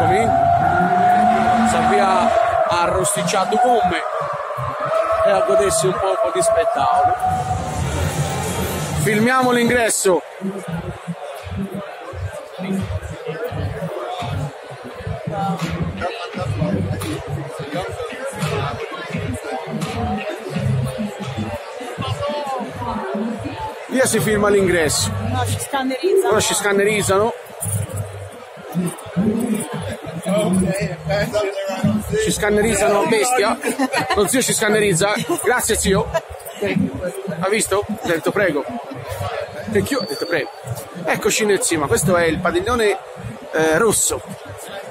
eccomi. Sapia ha arrosticciato gomme e a godersi un po' di spettacolo. Filmiamo l'ingresso. Via si firma l'ingresso. No, ci scannerizzano. Ora ci scannerizzano. Ci scannerizzano bestia. Lo zio ci scannerizza. Grazie zio. Ha visto? Ha detto prego. Thank you. Ha detto prego. Eccoci nel cima. Questo è il padiglione eh, rosso.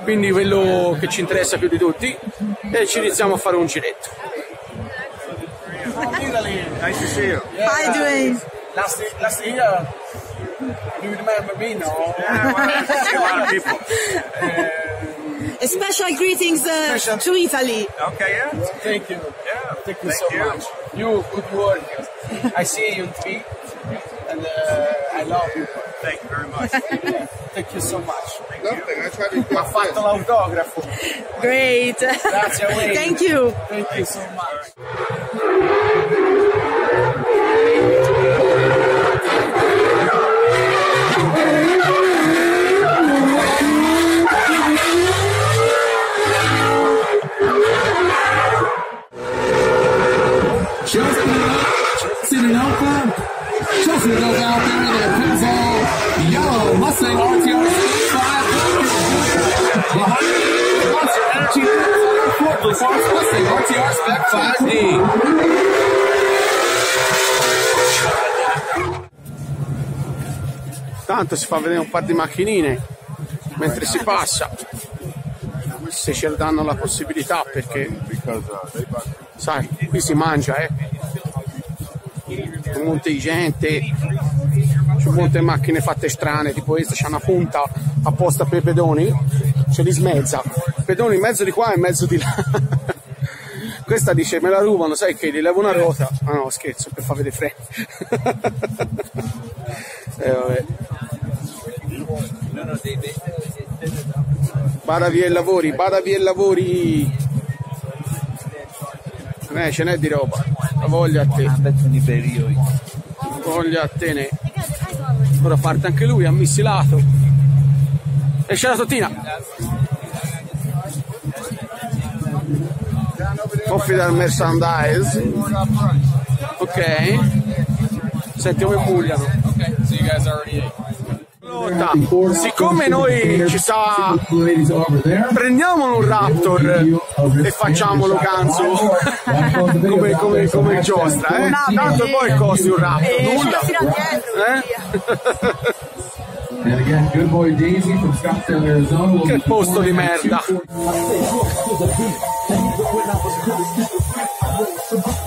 Quindi quello che ci interessa più di tutti. E ci iniziamo a fare un giretto. Nice to see you. Hi, Dwayne. Last, last year, you remember me, no? Yeah, well, I see a lot of people. A special greetings uh, Special- to Italy. Okay, yeah. Thank you. Yeah. Thank you Thank so you. much. You, good work. I see you on TV, and uh, I love you. Thank you very much. Thank you so much. Nothing. I tried to Ha fatto l'autografo. Great. Grazie a voi. Thank you. Thank you so much. Chelsea goes out there in a pencil. Yellow Mustang RTR 5. Behind it, Monster Energy Ford Performance Mustang RTR Spec 5D. Tanto si fa vedere un par di macchinine mentre si passa. Se ci danno la possibilità perché sai, qui si mangia, eh. C'è molte gente, c'è molte macchine fatte strane, tipo questa c'è una punta apposta per i pedoni, ce li smezza. Pedoni in mezzo di qua e in mezzo di là. Questa dice me la rubano, sai che gli levo una ruota. Ah no, scherzo, per far vedere i freni. eh, vabbè. Bada via i lavori, bada via i lavori. Eh, ce n'è di roba. La voglia a te. Voglia a te ne. Ora parte anche lui, ammissilato. E c'è la Tottina. Official merchandise. Ok. Senti come bugliano. Allora, siccome noi ci there. prendiamolo un Raptor e facciamolo ganzo come, come, come giostra eh? tanto poi costi un Raptor E ci nulla eh? And again, good boy Daisy from Scottsdale, Arizona. will Che posto di merda. 240